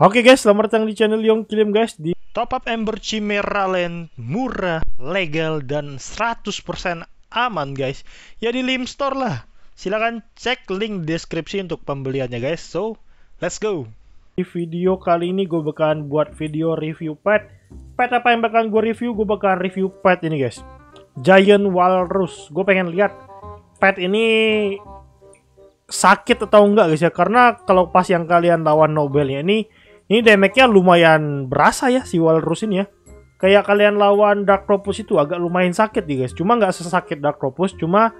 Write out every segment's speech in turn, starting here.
Oke guys, selamat datang di channel Yong Kilim guys di Top Up Ember Chimera Land murah, legal dan 100% aman guys. Ya di Lim Store lah. Silahkan cek link deskripsi untuk pembeliannya guys. So, let's go. Di video kali ini gue bakalan buat video review pet. Pet apa yang bakalan gue review? Gue bakalan review pet ini guys. Giant Walrus. Gue pengen lihat pet ini sakit atau enggak guys ya. Karena kalau pas yang kalian lawan Nobelnya ini ini damage-nya lumayan berasa ya si Walrus ini ya. Kayak kalian lawan Dark Propus itu agak lumayan sakit nih guys. Cuma nggak sesakit Dark Propus, cuma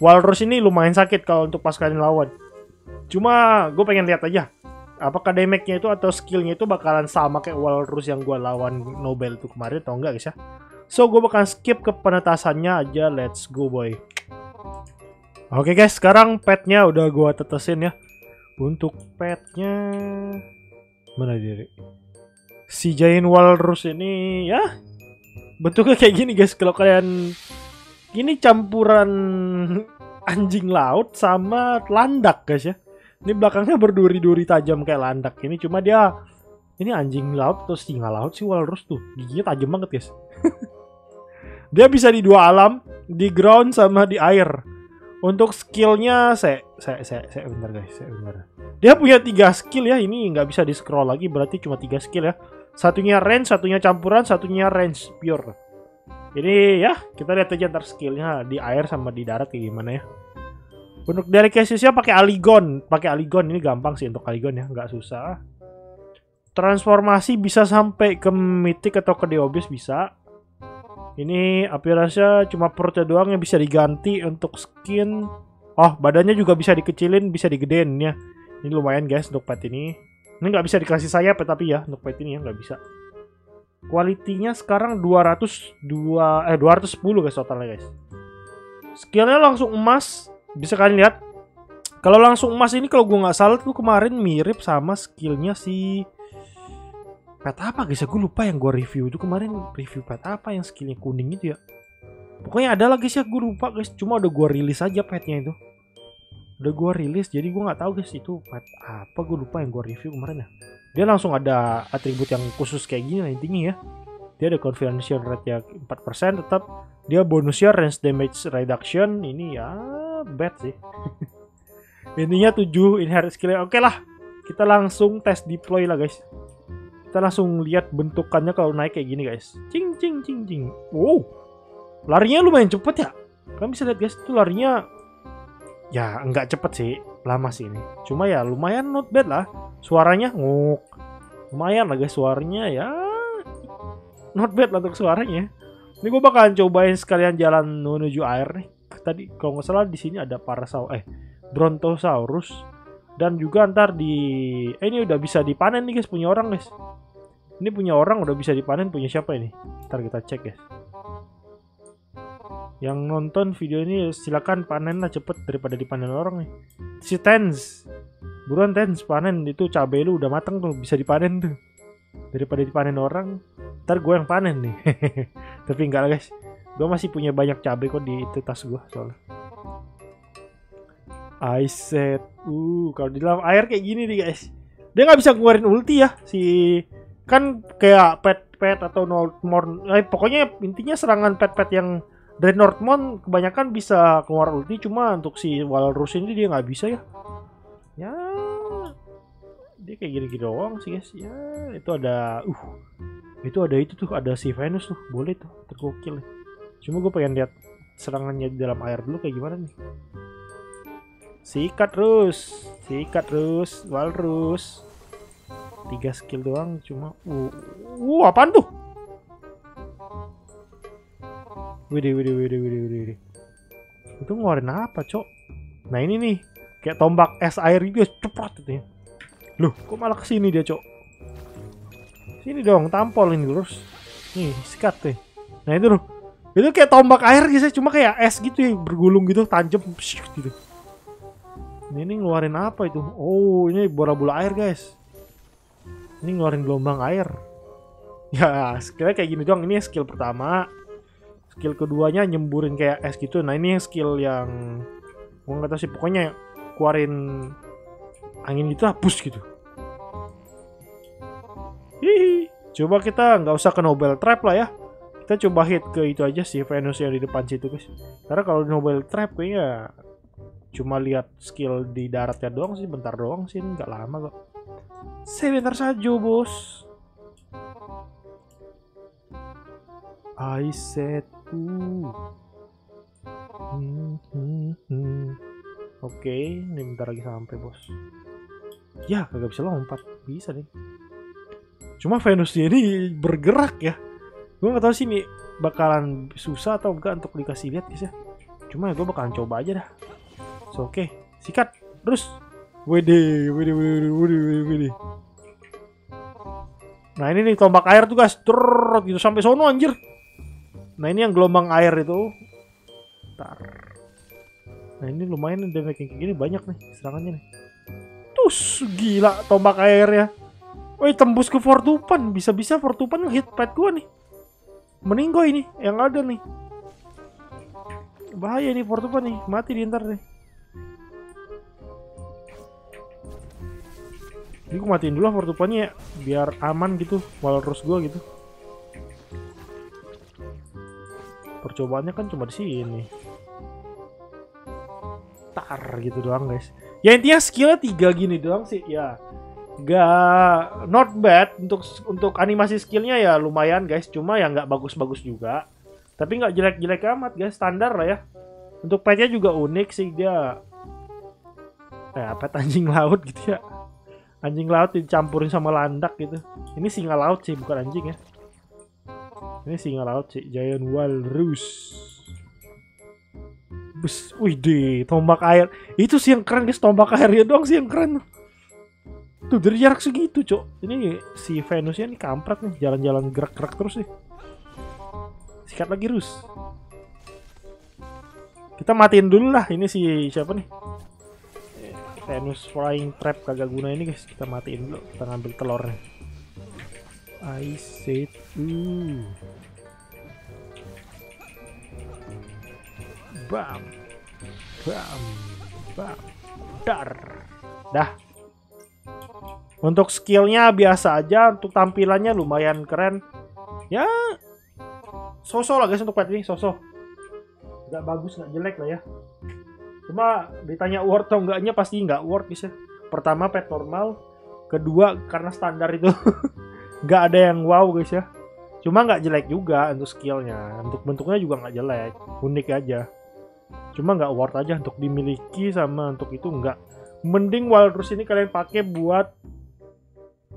Walrus ini lumayan sakit kalau untuk pas kalian lawan. Cuma gue pengen lihat aja. Apakah damage-nya itu atau skill-nya itu bakalan sama kayak Walrus yang gue lawan Nobel itu kemarin atau enggak guys ya. So gue bakalan skip ke penetasannya aja. Let's go boy. Oke guys, sekarang petnya udah gue tetesin ya. Untuk petnya Mana diri? Si Giant Walrus ini ya bentuknya kayak gini guys. Kalau kalian ini campuran anjing laut sama landak guys ya. Ini belakangnya berduri-duri tajam kayak landak. Ini cuma dia ini anjing laut atau singa laut sih walrus tuh. Giginya tajam banget guys. dia bisa di dua alam, di ground sama di air. Untuk skillnya saya saya saya saya bentar guys, saya bentar. Dia punya tiga skill ya, ini nggak bisa di scroll lagi, berarti cuma tiga skill ya. Satunya range, satunya campuran, satunya range pure. Ini ya, kita lihat aja ntar skillnya di air sama di darat kayak gimana ya. Untuk dari casesnya pakai Aligon, pakai Aligon ini gampang sih untuk Aligon ya, nggak susah. Transformasi bisa sampai ke Mythic atau ke Deobis bisa. Ini appearance cuma perutnya doang yang bisa diganti untuk skin. Oh, badannya juga bisa dikecilin, bisa digedein ya. Ini lumayan guys untuk pet ini. Ini nggak bisa dikasih sayap ya, tapi ya untuk pet ini ya nggak bisa. Kualitinya sekarang 202 eh 210 guys totalnya guys. Skillnya langsung emas. Bisa kalian lihat. Kalau langsung emas ini kalau gue nggak salah tuh kemarin mirip sama skillnya si pet apa guys? Ya gue lupa yang gue review. Itu kemarin review pet apa yang skillnya kuning itu ya? Pokoknya ada lah guys ya gue lupa guys. Cuma udah gue rilis aja petnya itu. Udah gue rilis jadi gue nggak tahu guys itu apa. Gue lupa yang gue review kemarin ya. Dia langsung ada atribut yang khusus kayak gini intinya ya. Dia ada confidential rate ya 4% tetap dia bonusnya range damage reduction. Ini ya bad sih. Intinya 7 inherit skill oke lah kita langsung tes deploy lah guys kita langsung lihat bentukannya kalau naik kayak gini guys. Cing cing cing cing. Wow. Larinya lumayan cepet ya? Kalian bisa lihat guys itu larinya ya nggak cepet sih. Lama sih ini. Cuma ya lumayan not bad lah. Suaranya nguk. Lumayan lah guys suaranya ya. Not bad lah untuk suaranya. Ini gue bakalan cobain sekalian jalan menuju air nih. Tadi kalau nggak salah di sini ada parasaurus eh brontosaurus. Dan juga ntar di eh ini udah bisa dipanen nih guys punya orang guys ini punya orang udah bisa dipanen punya siapa ini? Ntar kita cek guys yang nonton video ini silakan panen lah cepet daripada dipanen orang nih. Si Tens. Buruan Tens panen itu cabai lu udah matang tuh bisa dipanen tuh. Daripada dipanen orang ntar gue yang panen nih. Tapi enggak lah guys. Gue masih punya banyak cabai kok di itu tas gue soalnya. I said uh kalau di dalam air kayak gini nih guys. Dia nggak bisa ngeluarin ulti ya si kan kayak pet pet atau Northmore eh, pokoknya intinya serangan pet pet yang dari Northmont kebanyakan bisa keluar ulti cuma untuk si Walrus ini dia nggak bisa ya. Ya dia kayak gini-gini doang sih guys. Ya itu ada uh itu ada itu tuh ada si Venus tuh boleh tuh tergokil. Cuma gue pengen lihat serangannya di dalam air dulu kayak gimana nih. Sikat terus sikat terus Walrus tiga skill doang cuma uh, uh apaan tuh Widih, widih, widih, widih, widih. Itu ngeluarin apa, Cok? Nah, ini nih. Kayak tombak es air gitu, cepat itu ya. Loh, kok malah ke sini dia, Cok? Sini dong, tampol ini terus. Nih, sikat deh. Nah, itu loh. Itu kayak tombak air guys, cuma kayak es gitu ya, bergulung gitu, tajam gitu. Nah, ini ngeluarin apa itu? Oh, ini bola-bola air, guys. Ini ngeluarin gelombang air. Ya, skillnya kayak gini doang. Ini skill pertama skill keduanya nyemburin kayak es gitu nah ini skill yang gue nggak tahu sih pokoknya keluarin angin gitu hapus gitu Coba kita nggak usah ke Nobel Trap lah ya. Kita coba hit ke itu aja sih Venus yang di depan situ guys. Karena kalau Nobel Trap kayaknya cuma lihat skill di daratnya doang sih, bentar doang sih, nggak lama kok. Sebentar saja bos. I said to. Hmm, hmm, hmm. Oke, ini bentar lagi sampai bos. Ya, kagak bisa lompat. Bisa nih. Cuma Venusnya ini bergerak ya. Gue gak tahu sih nih bakalan susah atau enggak untuk dikasih lihat guys ya. Cuma ya gue bakalan coba aja dah. So, oke, okay. sikat terus. Wede, wede, wede, wede, wede, wede. Nah ini nih tombak air tuh guys, terus gitu sampai sono anjir. Nah ini yang gelombang air itu. Tar. Nah ini lumayan damage kayak gini banyak nih serangannya nih. Tus gila tombak air ya. Woi tembus ke Fortupan Bisa-bisa Fortupan hit pet gua nih Meninggo ini Yang ada nih Bahaya nih Fortupan nih Mati di ntar nih Ini gue matiin dulu Fortupannya ya Biar aman gitu Walrus gua gitu. Percobaannya kan cuma di sini. Tar gitu doang guys. Ya intinya skillnya tiga gini doang sih Ya. Gak not bad untuk untuk animasi skillnya ya lumayan guys. Cuma ya nggak bagus-bagus juga. Tapi nggak jelek-jelek amat guys. Standar lah ya. Untuk petnya juga unik sih dia. Eh pet anjing laut gitu ya anjing laut dicampurin sama landak gitu ini singa laut sih bukan anjing ya ini singa laut sih giant walrus bus wih deh tombak air itu sih yang keren guys tombak airnya doang sih yang keren Tuh dari jarak segitu, Cok. Ini si Venusnya nih kampret nih, jalan-jalan gerak-gerak terus nih. Sikat lagi, Rus. Kita matiin dulu lah ini si siapa nih? Venus Flying Trap kagak guna ini, guys. Kita matiin dulu, kita ngambil telurnya. I said, uh. Bam. Bam. Bam. Dar. Dah. Untuk skillnya biasa aja, untuk tampilannya lumayan keren. Ya, sosok lah guys untuk pet ini, sosok. Gak bagus, gak jelek lah ya. Cuma ditanya worth atau enggaknya pasti nggak worth bisa. Pertama pet normal, kedua karena standar itu nggak ada yang wow guys ya. Cuma nggak jelek juga untuk skillnya, untuk bentuknya juga nggak jelek, unik aja. Cuma nggak worth aja untuk dimiliki sama untuk itu nggak. Mending Walrus ini kalian pakai buat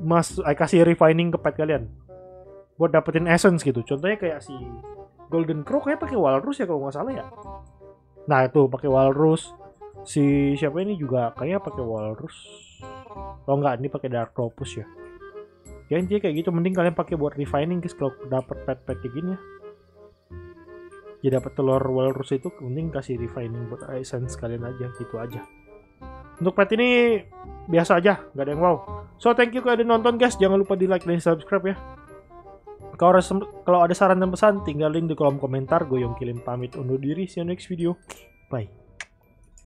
mas I kasih refining ke pet kalian buat dapetin essence gitu contohnya kayak si golden crow kayak pakai walrus ya kalau nggak salah ya nah itu pakai walrus. Si siapa ini juga kayak pakai walrus. Oh nggak ini pakai dark tropus ya. Ya intinya kayak gitu. Mending kalian pakai buat refining guys. Kalau dapet pet-pet kayak gini ya. Ya dapat telur walrus itu mending kasih refining buat essence kalian aja. Gitu aja. Untuk pet ini biasa aja, nggak ada yang wow. So thank you kalau ada nonton guys, jangan lupa di like dan subscribe ya. Kalau ada, kalau ada saran dan pesan, tinggalin di kolom komentar. Gue Yongkilin pamit undur diri. See you next video. Bye.